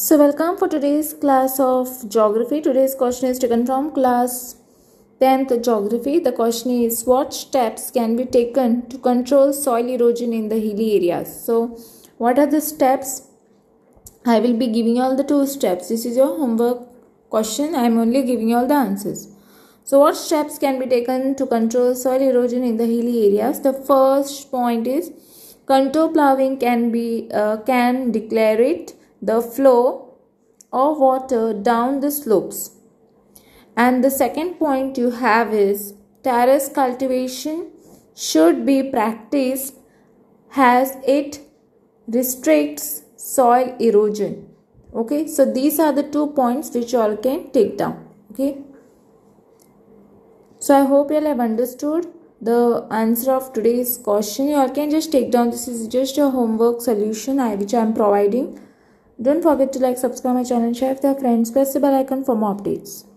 So welcome for today's class of geography. Today's question is taken from class 10th geography. The question is what steps can be taken to control soil erosion in the hilly areas? So what are the steps? I will be giving you all the two steps. This is your homework question. I am only giving you all the answers. So what steps can be taken to control soil erosion in the hilly areas? The first point is contour ploughing can be uh, can declare it the flow of water down the slopes. And the second point you have is terrace cultivation should be practiced as it restricts soil erosion. Okay, so these are the two points which you all can take down. Okay, so I hope you all have understood the answer of today's question. You all can just take down this is just a homework solution I, which I am providing don't forget to like, subscribe my channel, share with your friends, press the bell icon for more updates.